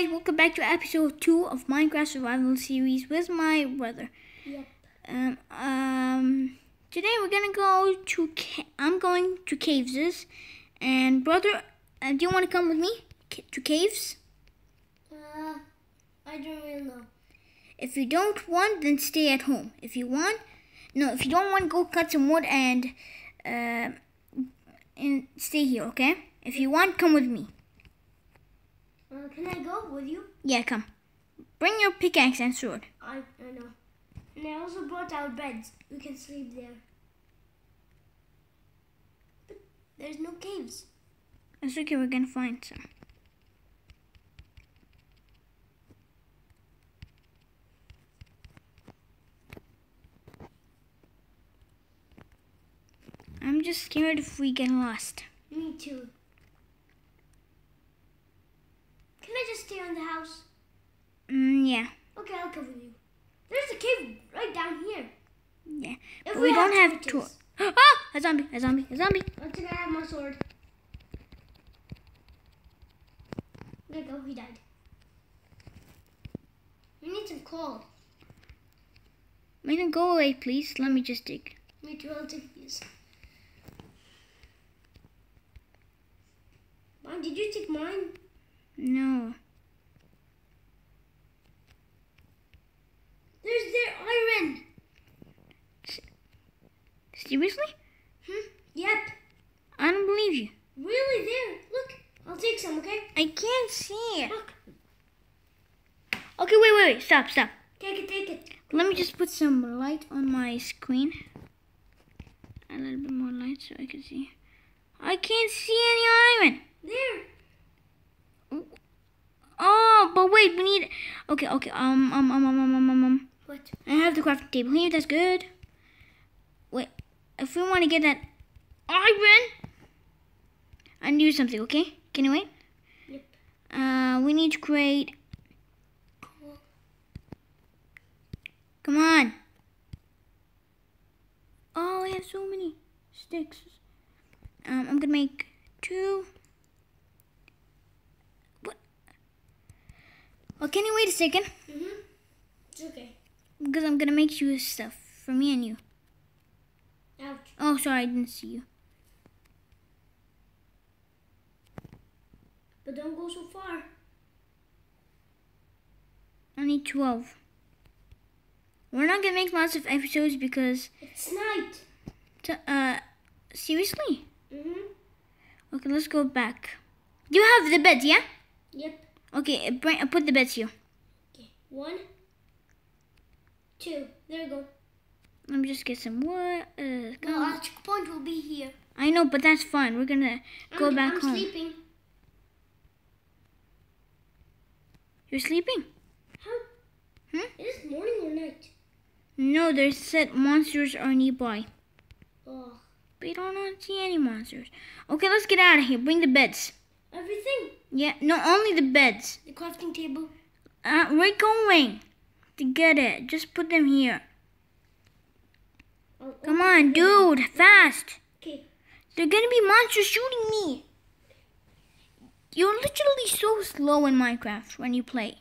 guys, welcome back to episode two of Minecraft Survival Series with my brother. Yep. Um, um, today we're gonna go to. I'm going to caves, and brother, uh, do you want to come with me to caves? Uh, I don't really know. If you don't want, then stay at home. If you want, no, if you don't want, go cut some wood and, uh, and stay here. Okay. If you want, come with me. Uh, can I go with you? Yeah, come. Bring your pickaxe and sword. I I know. And I also brought our beds. We can sleep there. But there's no caves. It's okay. We're gonna find some. I'm just scared if we get lost. Me too. Can I just stay on the house? Mm, yeah, Okay, I'll cover you. There's a cave right down here. yeah. If But we, don't have to. torches. Ah! A zombie! A zombie! A zombie! Let's I have my sword. There you go, he died. We need some coal. Maiden, go away, please. Let me just dig. Me too, I'll take these. Mom, did you take mine? No. There's their iron. Seriously? Hmm? Yep. I don't believe you. Really there. Look. I'll take some, okay? I can't see it. Look. Okay, wait, wait, wait. Stop, stop. Take it, take it. Let me just put some light on my screen. A little bit more light so I can see. I can't see any iron. There. Oh, but wait, we need. Okay, okay. Um, um, um, um, um, um, um. um. What? I have the crafting table here. That's good. Wait, if we want to get that iron, I need something. Okay, can you wait? Yep. Uh, we need to create. Cool. Come on. Oh, I have so many sticks. Um, I'm gonna make two. Oh, can you wait a second? Mm-hmm. It's okay. Because I'm gonna make you stuff for me and you. Ouch. Oh, sorry, I didn't see you. But don't go so far. I need 12. We're not gonna make lots of episodes because, It's night. uh, seriously? Mm-hmm. Okay, let's go back. You have the bed, yeah? Yep. Okay, bring, put the beds here. Okay. One. Two. There you go. Let me just get some wood. Uh, No, our checkpoint will be here. I know, but that's fine. We're gonna go I'm, back I'm home. sleeping. You're sleeping? How? Hmm? Is it morning or night? No, they said monsters are nearby. Oh, We don't see any monsters. Okay, let's get out of here. Bring the beds. everything. Yeah, not only the beds. The crafting table. Uh, we're going to get it. Just put them here. Oh, Come oh, on, dude, fast. Okay. There are gonna be monsters shooting me. You're literally so slow in Minecraft when you play.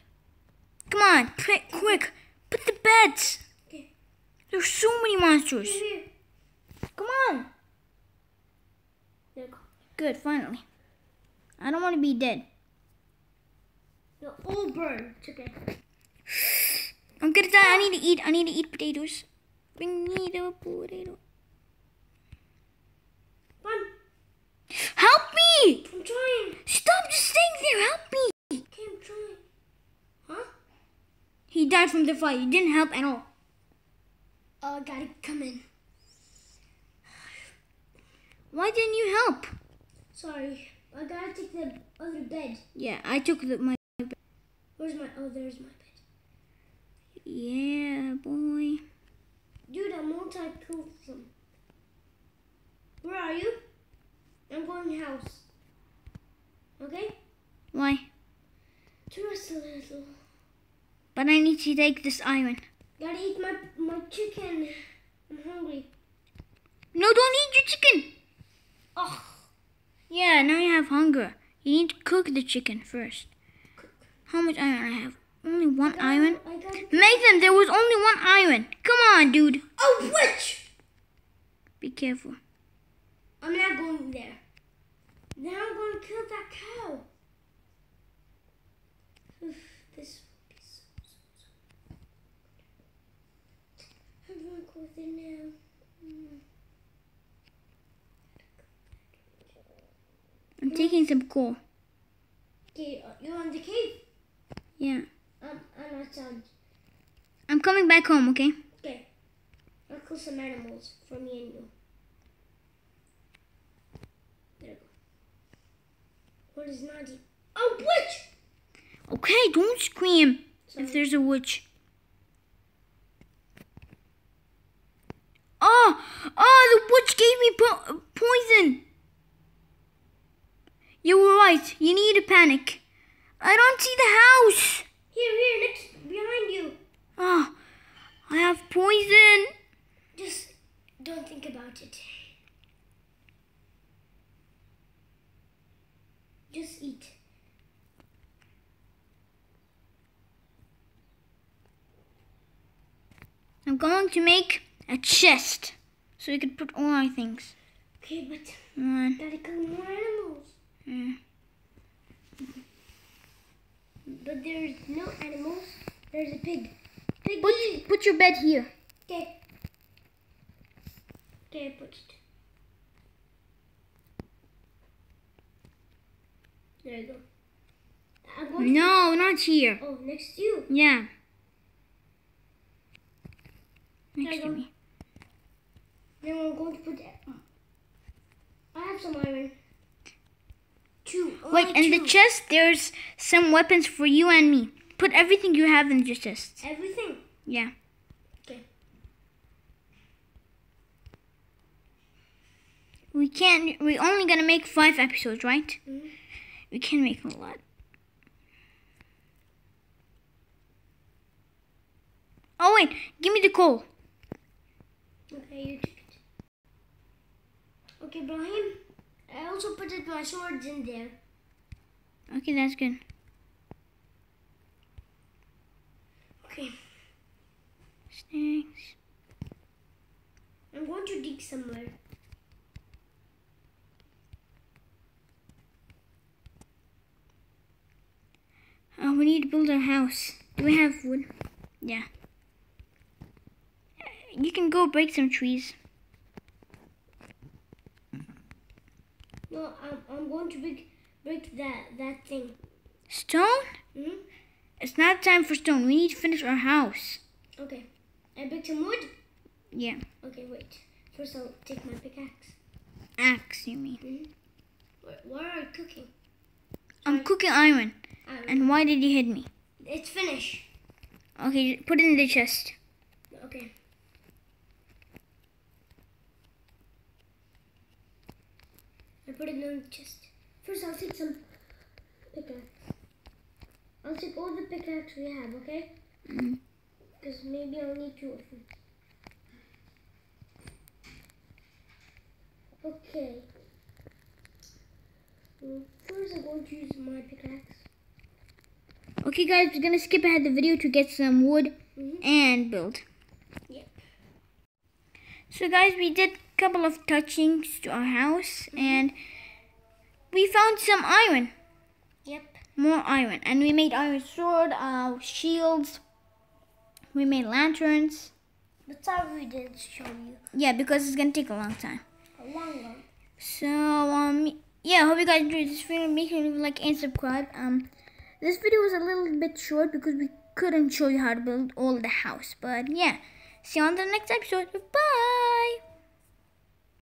Come on, quick, quick, put the beds. Okay. There's so many monsters. Come on. There you go. Good, finally. I don't want to be dead. You're all burn. It's okay. I'm gonna die. I need to eat. I need to eat potatoes. Bring me the potato. Run. Help me! I'm trying. Stop just staying there. Help me. Okay, I'm trying. Huh? He died from the fire. You didn't help at all. Uh, gotta come in. Why didn't you help? Sorry. I gotta take the other bed. Yeah, I took the, my. Where's my? Oh, there's my bed. Yeah, boy. Dude, I'm multi-person. Where are you? I'm going house. Okay? Why? To rest a little. But I need to take this iron. Gotta eat my my chicken. I'm hungry. No, don't eat your chicken. Oh, Yeah, now you have hunger. You need to cook the chicken first. How much iron I have? Only one iron? Nathan, there was only one iron. Come on, dude. a witch. Be careful. I'm not going there. Now I'm going to kill that cow. Oof, this would be so, so, so. I'm going to go there now. Mm. Some coal. Okay, you're in the cave. Yeah. Um, I'm outside. I'm coming back home, okay? Okay. I'll kill some animals for me and you. There you go. What is naughty? Oh, witch! Okay, don't scream Sorry. if there's a witch. Oh, oh, the witch gave me po- poison. You right. You need to panic. I don't see the house. Here, here, next, behind you. Oh, I have poison. Just don't think about it. Just eat. I'm going to make a chest so we could put all our things. Okay, but gotta kill more animals. Yeah. But there's no animals. There's a pig. Piggy! Put, put your bed here. Okay. Okay, I put it. There you go. I'm going No, not here. oh, next to you. Yeah. Next to me. Then we're going to put that. I have some iron. Two. Wait, only in the chest, there's some weapons for you and me. Put everything you have in your chest. Everything. Yeah. Okay. We can't. We only gonna make five episodes, right? Mhm. We can make a lot. Oh wait, give me the coal. Okay, you took it. Okay, Brahim. I also put my swords in there. Okay, that's good. Okay. Sticks. I'm going to dig somewhere. Oh, uh, we need to build a house. Do we have wood? Yeah. Uh, you can go break some trees. No, I'm, I'm going to break, break that, that thing. Stone? hmm It's not time for stone. We need to finish our house. Okay. I break some wood? Yeah. Okay, wait. First I'll take my pickaxe. Axe, you mean? hmm What, what are you cooking? I'm cooking iron. Iron. And why did you hit me? It's finished. Okay, put it in the chest. Okay. I put it in the chest. First, I'll take some pickaxe. I'll take all the pickaxe we have, okay? Mm. Because maybe I'll need two of them. Okay. Mm, First, I'm going to use my pickaxe. Okay, guys, we're gonna skip ahead the video to get some wood Mhm. and build. Yep. So, guys, we did a couple of touchings to our house and we found some iron. Yep. More iron. And we made iron sword, uh, shields. We made lanterns. But sorry we didn't show you. Yeah, because it's gonna take a long time. A long one. So um yeah, I hope you guys enjoyed this video. Make sure to like and subscribe. Um this video was a little bit short because we couldn't show you how to build all the house. But yeah. See you on the next episode. Bye